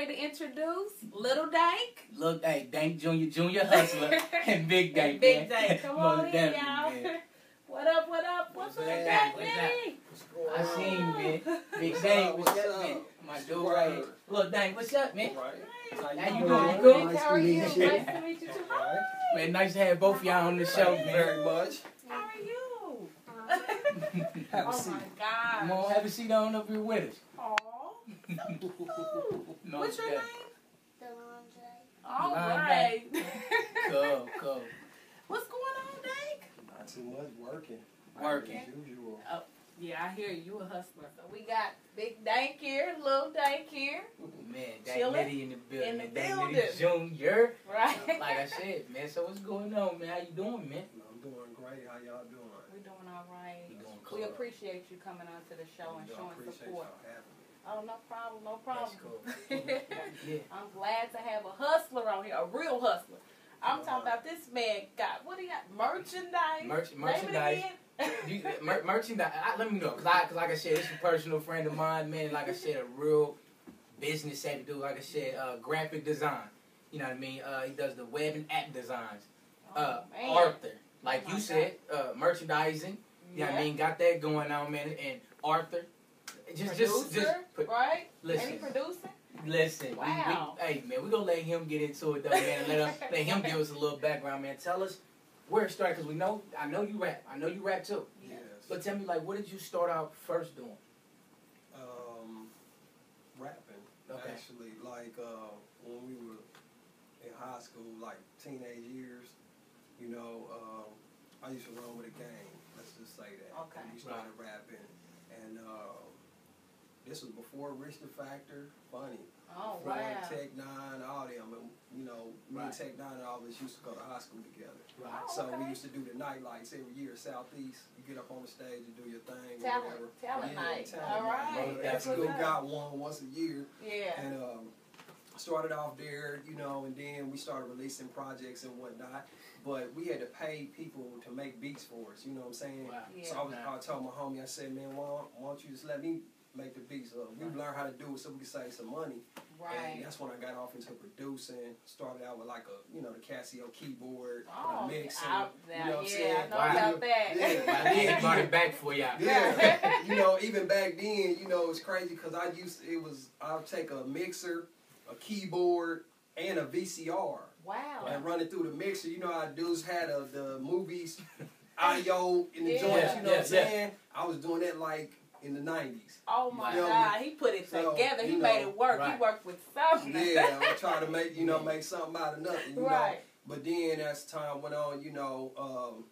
ready to introduce Little Dank. Look, hey, Dank Junior, Junior Hustler, and Big Dank, And Big man. Dank. Come Most on in, y'all. man. What up, what up? What's up, What's Dank, that? What's Nitty? I seen, man. Big Dank, what's What's up, up? man? My What's dude right here. Look, Dank, what's up, man? Right. How you doing? right, You good? Big, How are Nice to you? Nice to meet you too. Hi. Man, nice to have both of y'all on the show, man. very much. How are you? Have a oh seat. my Come gosh. on, have a seat on up here with us. Aw. No, What's your okay. name? All Line right. Cool, cool. What's going on, Dank? Not too much working. Working. As usual. Oh, yeah, I hear you a hustler. So we got Big Dank here, Little Dank here, Man, Dank Chilling Nitty in the building. in the man. Dank building. Nitty Junior. right? Like I said, man, so what's going on, man? How you doing, man? I'm doing great. How y'all doing? We're doing all right. We doing We appreciate you coming on to the show and I showing appreciate support. Y'all having me. Oh, no problem, no problem. cool. Yeah. I'm glad to have a hustler on here, a real hustler. I'm talking about this man got what he got merchandise. Merch- merchandise. You, mer- merchandise. I, let me know, cause I, cause like I said, it's a personal friend of mine, man. Like I said, a real business savvy dude. Like I said, uh, graphic design. You know what I mean? Uh, he does the web and app designs. Uh, oh, man. Arthur, like Oh, you said, uh, merchandising. You know what I mean? Got that going on, man. And Arthur, just, just, just put, right? listen. Any producer? Listen, we- Wow. we, hey man, we gonna let him get into it though, man. Let him, let him give us a little background, man. Tell us where it started, cause we know, I know you rap, I know you rap too. Yes. But tell me, like, what did you start out first doing? um, rapping. Okay. Actually, like uh, when we were in high school, like teenage years, you know, um, I used to run with a gang. Let's just say that. Okay. We started rapping, and uh, this was before Rich the Factor, Funny. Oh Floyd, wow. Tech N9ne, all them, and you know, me and Tech N9ne and all of us used to go to high school together. Right. Oh, So we used to do the night lights every year, Southeast. You get up on the stage and do your thing, or Talent, whatever. talent Yeah, night. talent All night. right. That's that school what's got one once a year, Yeah. and um, started off there, you know, and then we started releasing projects and whatnot. But we had to pay people to make beats for us. You know what I'm saying? Wow. Yeah. So I, was, Nah. I told my homie, I said, man, why don't, why don't you just let me make the beats? Uh, we Right. learned how to do it so we could save some money. And Right. that's when I got off into producing. Started out with like a, you know, the Casio keyboard, Oh, and a mixer. You know what I'm yeah, saying? I know Wow. about that. Yeah. Wow, he brought it back for y'all. Yeah, you know, even back then, you know, it's crazy because I used it was I'll take a mixer, a keyboard, and a VCR wow. and run it through the mixer. You know how dudes had uh, the movies audio in the Yeah. joints. You know Yeah, what I'm yeah. saying? I was doing that like in the '90s. Oh my You know, God, he put it so, together. He you made it work. right. He worked with something. Yeah, I try to make you know make something out of nothing. You know? right. But then as time went on, you know, um,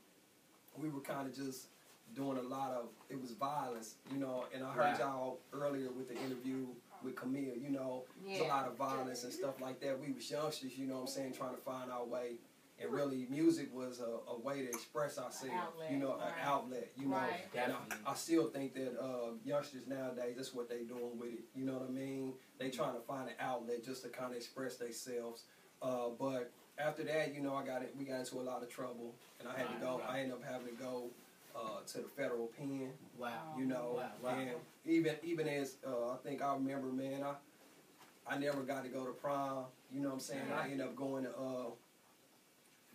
we were kind of just doing a lot of it was violence, you know. And I heard Right. y'all earlier with the interview with Camille, you know, there's a lot of violence and stuff like that. We was youngsters, you know what I'm saying, trying to find our way. And really, music was a, a way to express ourselves, outlet, you know, right. an outlet, you know. Right. And I, I still think that uh, youngsters nowadays, that's what they're doing with it. You know what I mean? They trying to find an outlet just to kind of express themselves. Uh, but after that, you know, I got it. We got into a lot of trouble, and I had to go. Right. I ended up having to go uh, to the federal pen. Wow. You know, Wow, wow. and even even as uh, I think I remember, man, I I never got to go to prom. You know what I'm saying? I ended up going to uh,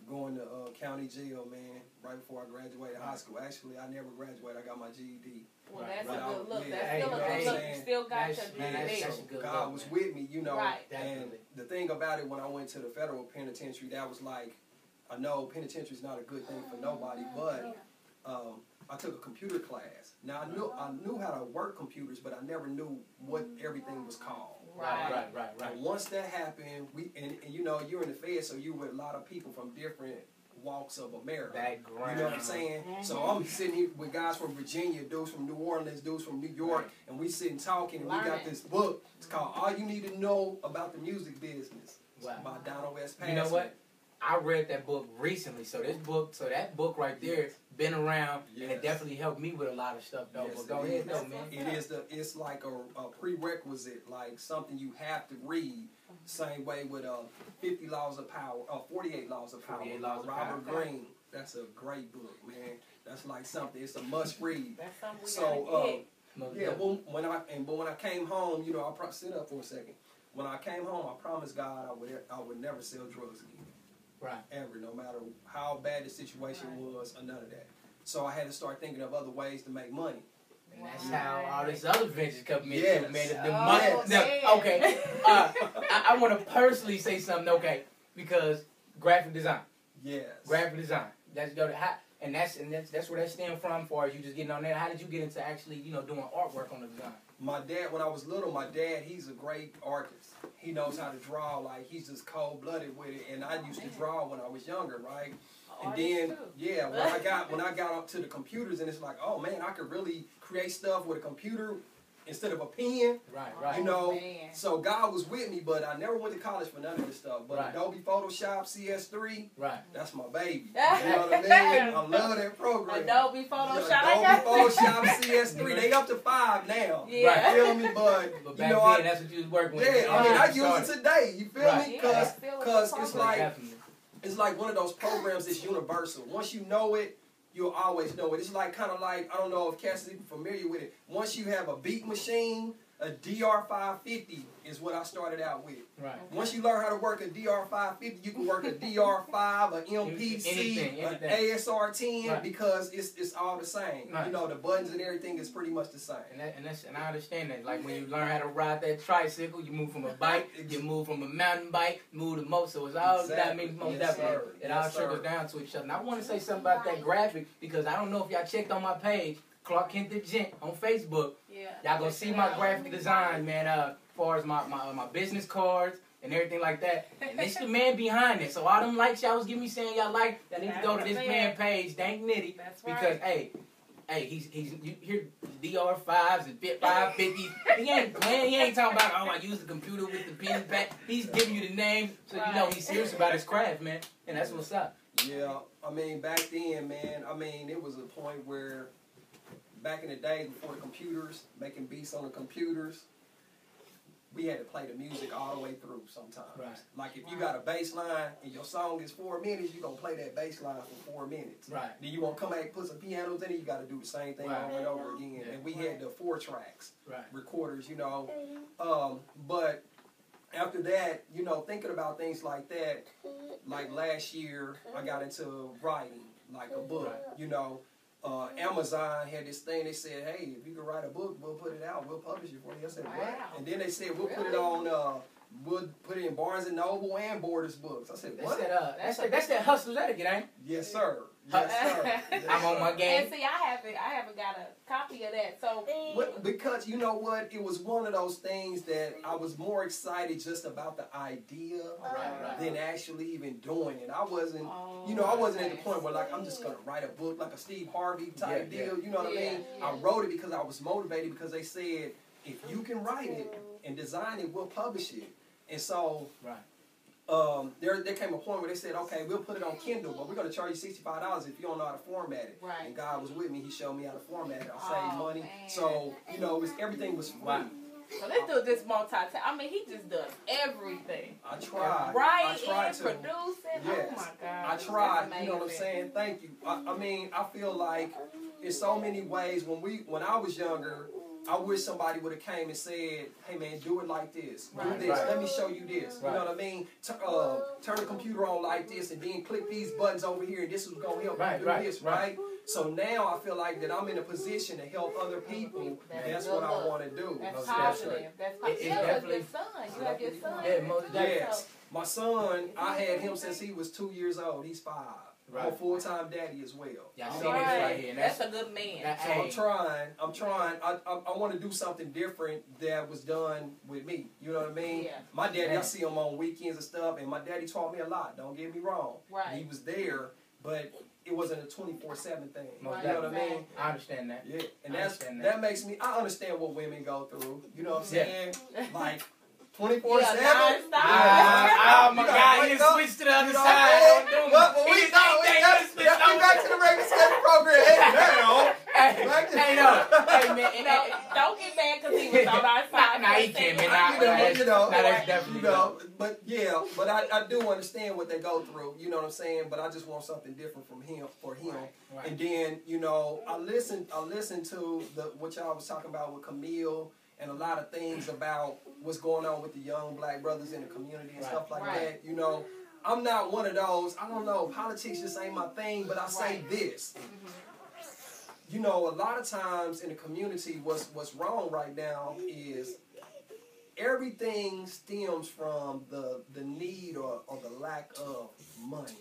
going to uh, county jail, man, right before I graduated high school. Actually, I never graduated. I got my GED. Well, Right, that's right. a good look. Yeah. That's Hey, still a good look. You still got That's- your man, that's- that's a good God look, was man. with me, you know. Right. And Definitely. the thing about it, when I went to the federal penitentiary, that was like, I know penitentiary is not a good thing for nobody, but um, I took a computer class. Now I knew I knew how to work computers, but I never knew what everything was called. Right, right, right, right. And once that happened, we and, and you know you're in the Fed, so you're with a lot of people from different walks of America. Background. You know what I'm saying? So Mhm. I'm sitting here with guys from Virginia, dudes from New Orleans, dudes from New York, Right. and we sitting talking, and we got this book. It's called All You Need to Know About the Music Business Wow. by Donald S. You know what? I read that book recently, so this book, so that book right there, been around, and it definitely helped me with a lot of stuff, though. Yes, but go ahead, is. though, man. It is the it's like a, a prerequisite, like something you have to read. Same way with uh, 50 Laws of Power, uh, 48 Laws of Power, 48 Laws of Robert Power. Greene. That's a great book, man. That's like something. It's a must read. That's something we So, gotta uh, get. Yeah, well, when I and but when I came home, you know, I'll probably sit up for a second. when I came home, I promised God I would I would never sell drugs again. Right. Ever, no matter how bad the situation Right. was or none of that. So I had to start thinking of other ways to make money. And that's how all these other ventures come in, Yes. too, man. The, the Oh, money, Yes. the- man. okay. Uh, I, I want to personally say something, okay, because graphic design, Yes. graphic design. That's go to how, and that's and that's that's where that stem from. For you just getting on there, how did you get into actually, you know, doing artwork on the design? My dad, when I was little, my dad, he's a great artist. He knows how to draw. Like he's just cold blooded with it. And I oh, used to draw when I was younger, right? Oh, and then, too. yeah, when I got when I got up to the computers, and it's like, oh man, I could really create stuff with a computer instead of a pen. Right, Oh, right. You know, man. So God was with me, but I never went to college for none of this stuff. But Right. Adobe Photoshop CS3, Right. that's my baby. You know what I mean? I love that program. Adobe Photoshop. I Adobe Photoshop CS3. They up to five now. Yeah. You feel me? But But you back know, then, I, that's what you was working with. yeah, I mean, I use it today. You feel Right. me? Because I feel it. cause It's it's like Definitely. it's like one of those programs that's universal. Once you know it, you'll always know it. It's like kind of like I don't know if Cass is even familiar with it. Once you have a beat machine, a DR550 is what I started out with. Right. Once you learn how to work a DR550, you can work a DR5, a MPC, Anything, an. ASR10 Right. because it's it's all the same. Right. You know, the buttons and everything is pretty much the same. And, that, and that's and I understand that. Like when you learn how to ride that tricycle, you move from a bike, you move from a mountain bike, move to motor. So it's all that means most Yes, definitely. sir. It Yes, all trickles sir. down to each other. And I want to say something about that graphic because I don't know if y'all checked on my page, Clark Kent the Gent on Facebook. Yeah. Y'all gonna see my graphic design, man. Uh, as far as my, my my business cards and everything like that. And it's the man behind it. So all them likes y'all was giving me saying y'all like, y'all need to go to this man page, Dank Nitty. That's right. Because hey, hey, he's he's you hear DR fives and fit five fifties. He ain't playing. He ain't talking about oh I use the computer with the pen and pad. He's giving you the name, so you know he's serious about his craft, man. And that's what's up. Yeah, I mean, back then, man, I mean, it was a point where back in the days before the computers, making beats on the computers, we had to play the music all the way through sometimes. Right. Like if you got a bass line and your song is four minutes, you're going to play that bass line for four minutes. Right. Then you want to come back and put some pianos in it, you got to do the same thing Right. over and over again. Yeah. And we had the four tracks Right. recorders, you know. Um, but after that, you know, thinking about things like that, like last year, I got into writing, like a book, Right. you know. Uh, Amazon had this thing. They said, "Hey, if you can write a book, we'll put it out. We'll publish it for you." I said, "What?" Wow. And then they said, "We'll put it on. Uh, we'll put it in Barnes and Noble and Borders books." I said, That's "What?" that uh that's that that's that hustler's etiquette, ain't? Yes, sir. Yes, sir. Yes, I'm on my game. And see, I haven't, I haven't got a copy of that. So What, because you know what, it was one of those things that I was more excited just about the idea Right, right. than actually even doing it. I wasn't, Oh, you know, I wasn't at the point where like I'm just gonna write a book like a Steve Harvey type Yeah, yeah. deal. You know what Yeah, I mean? yeah. I wrote it because I was motivated because they said if you can write it and design it, we'll publish it. And so Right. Um, there there came a point where they said, okay, we'll put it on Kindle, but we're gonna charge you sixty five dollars if you don't know how to format it. Right. And God was with me; He showed me how to format it. I saved Oh, money, man. so you know, it was, everything was free. Wow. So this dude just multi. I mean, he just does everything. I tried. Right? I tried to. producing. Oh Yes. my god. I tried. You know what I'm saying? Thank you. I, I mean, I feel like in so many ways when we when I was younger, I wish somebody would have came and said, "Hey man, do it like this. Do Right. this. Right. Let me show you this." You know what I mean? T- uh, turn the computer on like this, and then click these buttons over here, and this is gonna help Right, you do right, this, right. right? So now I feel like that I'm in a position to help other people. That's That's good what I want to do. That's Most positive. definitely. That's It- positive. it You have definitely- your son. You have your son. Yeah, most definitely. Yes. My son, I had him since he was two years old. He's five. I'm a oh, full time daddy as well. Y'all see know what this right here, That's, that's- a good man. that- So Hey. I'm trying. I'm trying. I I, I want to do something different that was done with me. You know what I mean? Yeah. My daddy, I see him on weekends and stuff, and my daddy taught me a lot. Don't get me wrong. Right. He was there, but it wasn't a 24 seven thing. Most you know what I mean? I understand that. Yeah, and I that's understand that. that. makes me. I understand what women go through. You know what I'm Yeah. saying? Like 24 Yeah, seven. nonstop. Ah, oh my You gotta God, wake you up. just switched to the other You know side. what I'm Don't do Well, but me. we He no, we they got, just switched got back to the regular schedule program. Hey, now. Hey, Back to- hey, no, hey man, and- No, don't get mad because he was on our side. Nah, he can't, man. Nah, you know, that's- you know, nah, that's you definitely know, but yeah, but I, I do understand what they go through. You know what I'm saying? But I just want something different from him for him. Right. And then you know, I listened. I listened to the what y'all was talking about with Camille and a lot of things about what's going on with the young black brothers in the community and Right. stuff like Right. that. You know, I'm not one of those. I don't know. Politics just ain't my thing. But I say this. You know, a lot of times in the community, what's what's wrong right now is everything stems from the the need or, or the lack of money.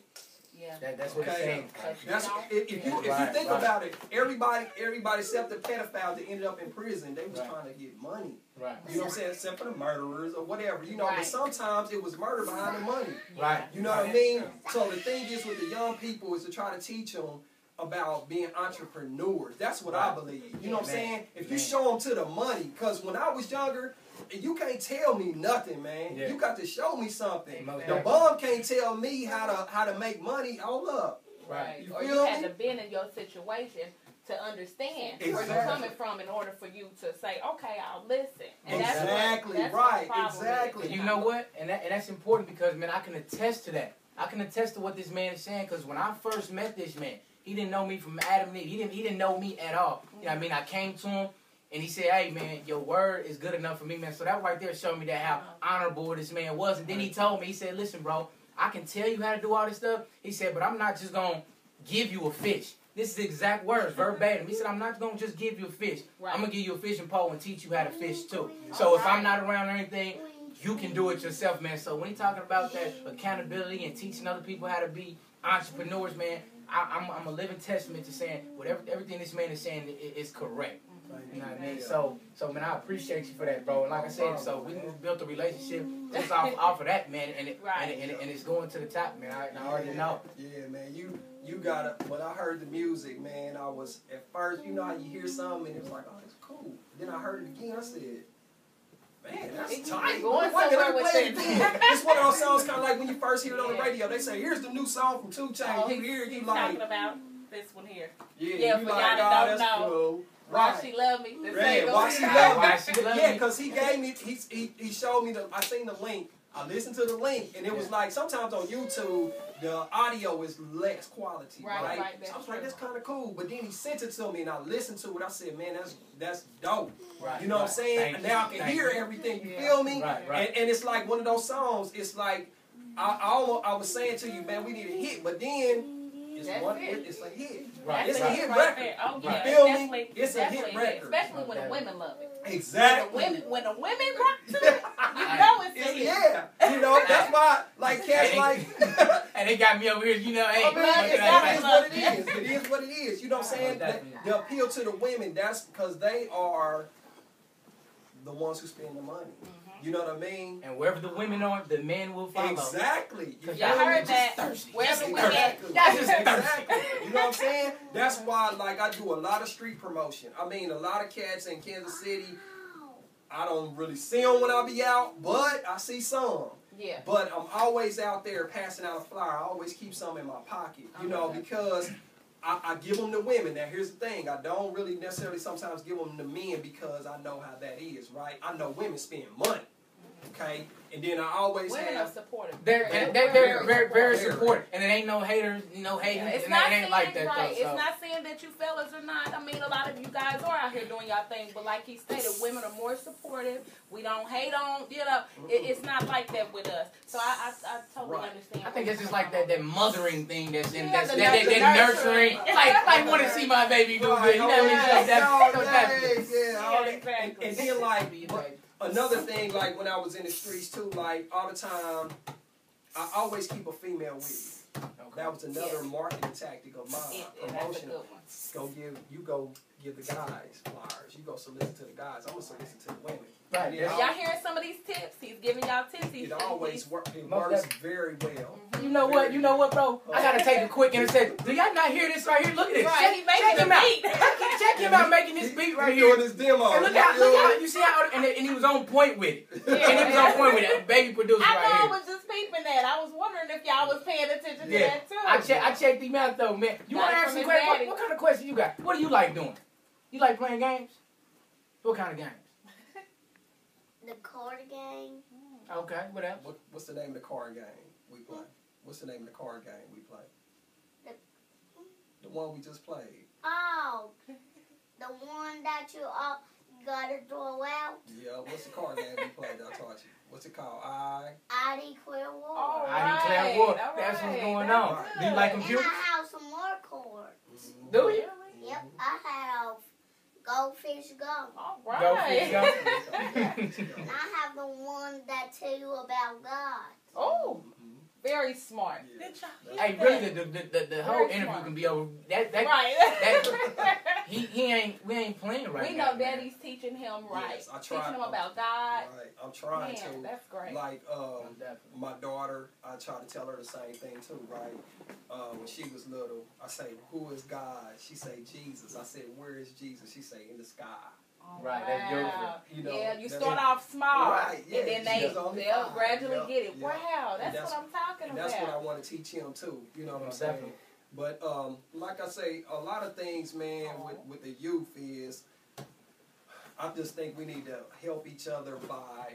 Yeah. That, that's what Okay. it's saying. That's if, if you if you think right. about it, everybody everybody except the pedophiles that ended up in prison, they was Right. trying to get money. Right. You know what I'm saying? Except for the murderers or whatever. You know, Right. but sometimes it was murder behind the money. Right. You know what I mean? So the thing is with the young people is to try to teach them about being entrepreneurs. That's what I believe. You know what I'm saying? If you show them to the money, because when I was younger, you can't tell me nothing, man. Yeah. You got to show me something. Most The definitely. bum can't tell me how to how to make money. Hold up. Right. You or feel you had me? to been in your situation to understand where you're coming from in order for you to say, okay, I'll listen. And that's what- Exactly, that's right, the is. exactly. You know what? And that, and that's important because man, I can attest to that. I can attest to what this man is saying because when I first met this man, he didn't know me from Adam and Eve. He didn't he didn't know me at all. You know what I mean? I came to him and he said, Hey man, your word is good enough for me, man. So that right there showed me that how honorable this man was. And then he told me, he said, Listen, bro, I can tell you how to do all this stuff. He said, but I'm not just gonna give you a fish. This is the exact words, verbatim. He said, I'm not gonna just give you a fish. Right. I'm gonna give you a fishing pole and teach you how to fish too. So if I'm not around or anything, you can do it yourself, man. So when he talking about that accountability and teaching other people how to be entrepreneurs, man, I, I'm, I'm a living testament to saying whatever everything this man is saying is correct. You know what I mean? So, so man, I appreciate you for that, bro. And like I said, so we built a relationship just off, off of that, man, and it, and, it, and, it, and it's going to the top, man. I, I already know. Yeah, man. You you gotta. When I heard the music, man, I was at first. You know how you hear something and it was like, oh, it's cool. Then I heard it again. I said, man, that's It- tight. you're going Wait, wait, somewhere let me play it it. again. It's one of those songs kind of like when you first hear it on the radio. They say, here's the new song from 2 Chainz. Oh, you hear it, you he's like, talking about this one here. yeah, Yeah, you for like, y'all that oh, don't that's know. cool. Why Right. she love me? The Right, single. why she Why- love why me? she love Yeah, me? because he gave me, he, he, he showed me the, I seen the link. I listened to the link, and it was Yeah. like sometimes on YouTube the audio is less quality, Right, right? right, so that's I was like, that's kind of cool. But then he sent it to me, and I listened to it. I said, man, that's that's dope. Right. You know what I'm saying? Thank And you. now I can Thank hear you. everything. You Yeah. feel me? Right, right. And, and it's like one of those songs. It's like I, I I was saying to you, man, we need a hit, but then it's That's one, it. it's a hit. Right, oh, It's a hit right record. there. Oh, yeah. Feel me? It's a hit record. Especially when the women love it. When the Exactly. women, when the women rock to it, you know it's a hit. yeah, you know that's why like cats like. And they got me over here, you know, hey. I mean, it's, that uh, is what it uh, is. It is what it is. You know what I'm saying? The, the appeal to the women, that's because they are the ones who spend the money. Mm-hmm. You know what I mean? And wherever the women are, the men will follow. Exactly. You Y'all heard just that? thirsty. Wherever Just we thirsty. at. Exactly. Y'all just exactly. You know what I'm saying? That's why, like, I do a lot of street promotion. I mean, a lot of cats in Kansas City. I don't really see them when I be out, but I see some. Yeah. But I'm always out there passing out a flyer. I always keep some in my pocket, you know, because I, I give them to women. Now, here's the thing: I don't really necessarily sometimes give them to men because I know how that is, right? I know women spend money, okay, and then I always Women are supportive. They're, Very- they're, they're, very, very, very Very. supportive. And it ain't no haters, no hating. Yeah, it's and not it ain't like that, right. though. It's not saying that you fellas are not. I mean, a lot of you guys are out here doing y'all thing, but like he stated, women are more supportive. We don't hate on. You know, it, it's not like that with us. So I, I, I totally Right. understand. I think it's just like that, that mothering thing that's in Yeah, that's the that, that, that nurturing. nurturing. like like want to see my baby do Right, good. You know what I mean? oh, that, so yeah, that, yeah, Yeah, exactly. And, and then like Be what- like- another thing, like when I was in the streets too, like all the time, I always keep a female with me. Okay. That was another Yes. marketing tactic of mine. Yeah, yeah, that's a promotion. Go give you go give the guys flyers. You go solicit to the guys. I'm gonna solicit to the women. Right, And it, that's- al- Y'all hearing some of these tips? He's giving y'all tips. He's, it always he's- works. It works very well. Mm-hmm. You know what? You know what, bro? I gotta take a quick intercept. Do y'all not hear this right here? Look at this. Right, check, check a him out. check him out making this beat right He here. doing this demo. And look You out, look me? out. You see how, and, and he was on point with it. Yeah. And he was on point with it. Baby producer I know right I was just peeping that. I was wondering if y'all was paying attention to that too. I check, I checked him out though, man. You Got want to it ask from some questions? What, what kind of question you got? What do you like doing? You like playing games? What kind of games? The card game. Okay, what else? What, what's the name of the card game we play? What's the name of the card game we play? The one we just played. Oh, the one that you all gotta throw out. Yeah, what's the card game we played? I taught you. What's it called? I. I declare war. All I declare war. all That's what's going that's on. good. Do you like And computers? I have some more cards. Mm-hmm. Do you? Really? Yep, I have Goldfish Go. All Go for it, right. go. I have the one that tell you about God. Oh, very smart. Yeah. Good job. hey, really, the, the, the, the whole Very interview smart. can be over. That, that, right. he, he ain't, we ain't playing right we now. know man. Daddy's teaching him right. Yes, I teaching tried. him about God. Right. I'm trying Man, to. that's great. Like, um, my daughter, I try to tell her the same thing too, right? Uh, when she was little, I say, "Who is God?" She say, "Jesus." I said, "Where is Jesus?" She say, "In the sky." Oh, Right, that's your- wow. You know, yeah, you start off small, Right, yeah, and then they they'll five. gradually Yep, get it. yep. Wow, that's, that's- what I'm talking And that's what I want to teach him too. You know what I'm Most saying? definitely. But um, like I say, a lot of things, man, with, with the youth is, I just think we need to help each other by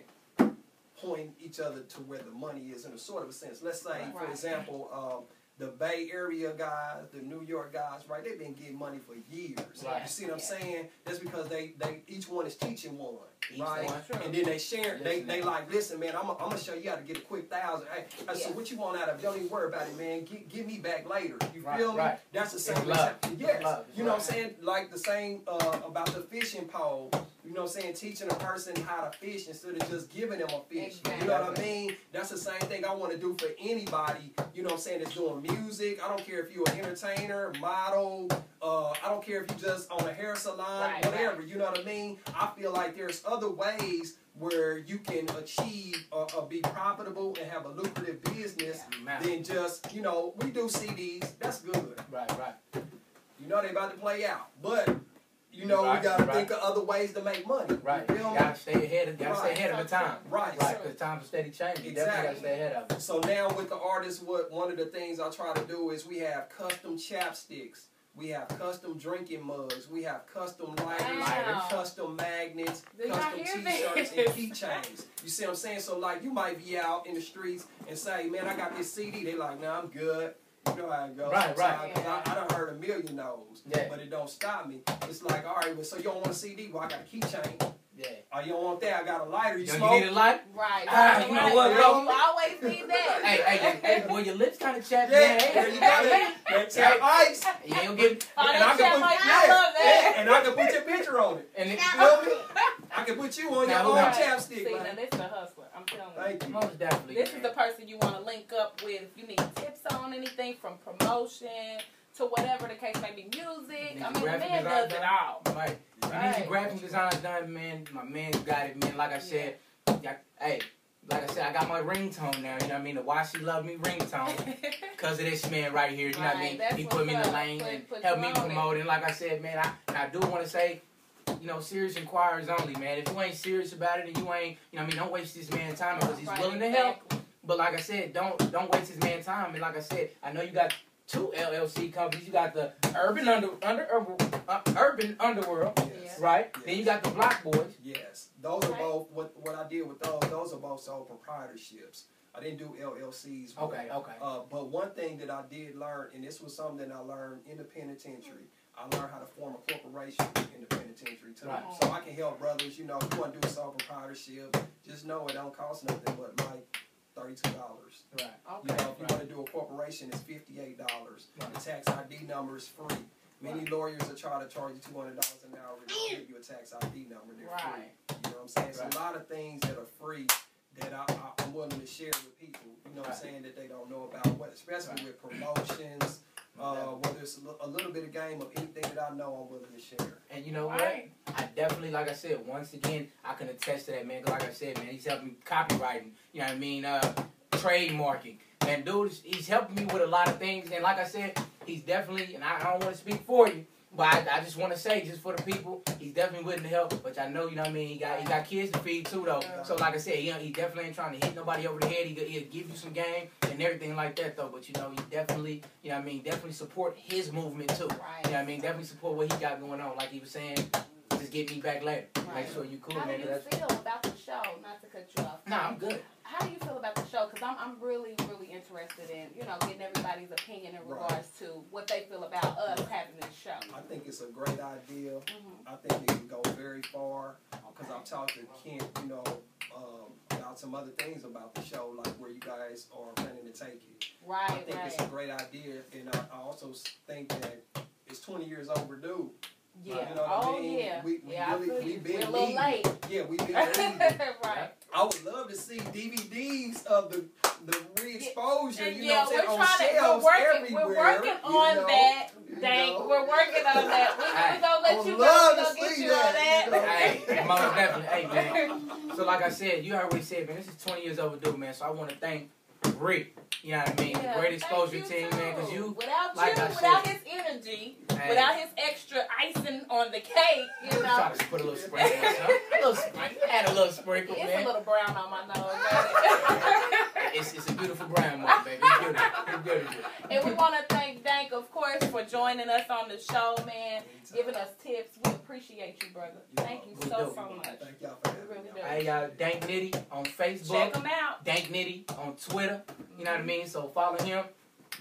pointing each other to where the money is in a sort of a sense. Let's say, for example, um, the Bay Area guys, the New York guys, right? They've been getting money for years. Right. You see what I'm Yeah. saying? That's because they, they each one is teaching one, Each right? one. And then they share. They Listen, they like, listen, man. I'm, I'm gonna show you how to get a quick thousand. Hey, hey, so what you want out of? it? Don't even worry about it, man. Give, give me back later. You Right, feel me? right. That's the same. It's love. exact- It's Yes. love. It's You know love. what I'm saying? Like the same uh, about the fishing pole. You know what I'm saying? Teaching a person how to fish instead of just giving them a fish. You know what I mean? That's the same thing I want to do for anybody. You know what I'm saying? That's doing music. I don't care if you're an entertainer, model. Uh, I don't care if you just on a hair salon, Right, whatever. You know what I mean? I feel like there's other ways where you can achieve or, or be profitable and have a lucrative business Man. than just you know we do CDs. That's good. Right, right. You know they about to play out, but you know Right, we got to right. think of other ways to make money. Right. You You gotta stay ahead of, gotta Right. stay ahead of the time. Right. Right, because times are steady changing. You definitely gotta stay ahead of it. So now with the artists, what one of the things I try to do is we have custom chapsticks. We have custom drinking mugs. We have custom lighters, Wow. custom magnets, Did custom t-shirts, and keychains. You see what I'm saying? So like you might be out in the streets and say, "Man, I got this CD." They like, "Nah, I'm good." You know how it goes. Right, right. sometimes, 'cause I, I done heard a million those, Yeah. but it don't stop me. It's like, all right, well, so you don't want a CD? Well, I got a keychain. Yeah. Oh, you don't want that? I got a lighter. You Yo, smoke? you need a light? Right. Ah, right, you know right. what, You always need that. hey, hey, hey, hey, boy, your lips kind of chapped. Yeah, man. there you go. That, that tap ice. You ain't gonna get, Oh, And I can put- mic, yeah, I love yeah, that. and I can put your picture on it. and it, Feel me? I can put you on Now, your own got- chapstick, See, now this is a hustler. I'm telling. Thank you. most definitely. This is the person you want to link up with if you need tips on anything from promotion to whatever the case may be, music. I mean, the man design does it done? all. Right. You need Right. your graphic design done, man. My man's got it, man. Like I said, yeah, hey, like I said, I got my ringtone now. You know what I mean? The Why She Love Me ringtone. Because of this man right here. You know what I mean? He put me in the lane Put- and put helped me on promote it. And like I said, man, I, I do want to say, you know, serious inquiries only, man. If you ain't serious about it and you ain't, you know I mean, don't waste this man's time because he's Right, willing to help. exactly. But like I said, don't don't waste his man time. And like I said, I know you got two LLC companies. You got the Urban Under Under uh, Urban Underworld, Yes. right? Yes. Then you got the Block Boys. Yes, those are Okay. both what what I did with those. Those are both sole proprietorships. I didn't do LLCs. with- Okay, okay. Uh, but one thing that I did learn, and this was something that I learned in the penitentiary, I learned how to form a corporation in the penitentiary too. Right. So I can help brothers. You know, if you want to do a sole proprietorship, just know it don't cost nothing but like thirty-two dollars. Right. You Okay. know, if you want to do a corporation, it's fifty-eight dollars. Right. The tax ID number is free. Many lawyers will try to charge you two hundred dollars an hour to give you a tax ID number. They're Right. free. You know what I'm saying? So a lot of things that are free that I, I, I'm willing to share with people. You know what I'm saying? That they don't know about, what, especially with promotions. Uh, whether it's a, little bit of game of anything that I know, I'm willing to share. And you know what? Right. I definitely, like I said, once again, I can attest to that, man. 'cause like I said, man, he's helping me copywriting. You know what I mean? Uh, trademarking. Man, dude, is- he's helping me with a lot of things. And like I said, he's definitely, and I, I don't want to speak for you, but I, I just want to say, just for the people, he's definitely willing to help. But I know, you know what I mean? He got he got kids to feed too, though. So like I said, he, he definitely ain't trying to hit nobody over the head. He, he'll give you some game and everything like that, though. But you know, he definitely, you know what I mean? Definitely support his movement too. Right. You know what I mean? Definitely support what he got going on. Like he was saying, just get me back later. Make sure you cool, How do man. you 'cause that's- feel about the show? Not to cut you off. Nah, I'm good. How do you feel about the show? Because I'm, I'm really, really interested in, you know, getting everybody's opinion in Right. regards to what they feel about us having this show. I think it's a great idea. hmm I think it can go very far because I've talked to Kent, you know, um, about some other things about the show, like where you guys are planning to take it. Right, I Right, think it's a great idea, and I, I also think that it's 20 years overdue. Yeah. You know what I oh mean? yeah. We- we yeah, really- we you. been We're a little late. Yeah, we've been reading. right. I would love to see DVDs of the the re-exposure. And you yeah, know we're what I'm saying? trying on to. shelves We're working. everywhere. We're working you on know? that. You Dang, know? we're working on that. We, Hey, we gonna let would you love know. We to gonna get see you on that, that. you know? Hey, most definitely. Hey, man. So, like I said, you already said, man, this is 20 years overdue, man. So, I want to thank Rick, you know what I mean? Yeah, Great Exposure you team, man, because you, without like you, I without said- his energy, hey, without his extra icing on the cake, you know, to put a little sprinkle, huh? A little sprinkle. Add a little sprinkle, it's a little brown on my nose. It's, it's a beautiful one, baby. It's beautiful. It's beautiful. and we want to thank Dank, of course, for joining us on the show, man, giving us tips. We appreciate you, brother. Thank you We so do. so much. Thank y'all for having really me. Hey, y'all, Dank Nitty on Check Facebook. them out. Dank Nitty on Twitter. You know what I mm-hmm. mean? So follow him.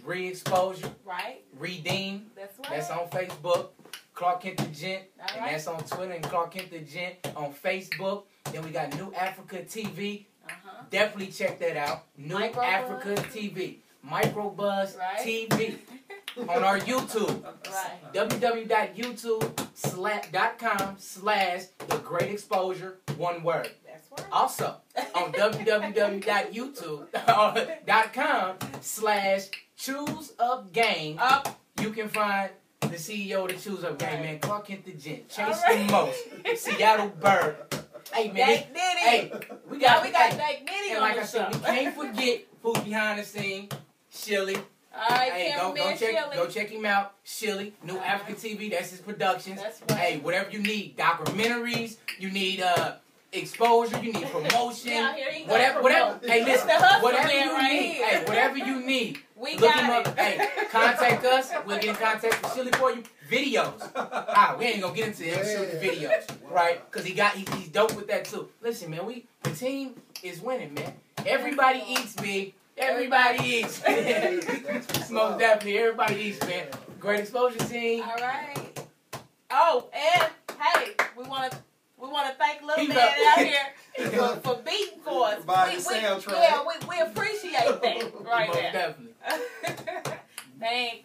Re-exposure. Right? Redeem. That's right. That's on Facebook. Clark Kent the Gent. All And right. that's on Twitter and Clark Kent the Gent on Facebook. Then we got New Africa TV. Uh-huh. Definitely check that out. New. Africa TV. Microbuzz Right. TV. on our YouTube. Right. www.youtube.com slash the great exposure, one word. That's right. Also, on www.youtube.com slash choose up game, Up. you can find the CEO of the Choose Up Game, Right. man. Clark Kent the Gent. Chase right. the most. Seattle Bird. Hey, man. Nitty. Hey, we got, we got hey, Dank Nitty and on like the I said, show. we can't forget who's behind the scene. Shilly. All right, Hey, go, go check go check him out. Shilly, New Uh-huh. Africa TV, that's his productions. That's right. Hey, whatever you need, documentaries, you need uh exposure, you need promotion. Yeah, here. Whatever, whatever. Hey, listen, whatever man you right need. here. Hey, whatever you need. We Look got him it. up. Hey, contact us. We'll get in contact with Shilly for you. Videos. Ah, we ain't gonna get into him shooting videos, right? Cause he got he, he's dope with that too. Listen, man, we the team is winning, man. Everybody eats big. Everybody eats. Most definitely, everybody eats, man. Great exposure team. All right. Oh, and hey, we want to we want to thank little He man love- out here for, for beating for us. By we, the we- soundtrack. Yeah, we, we appreciate that right Most there. definitely. Thank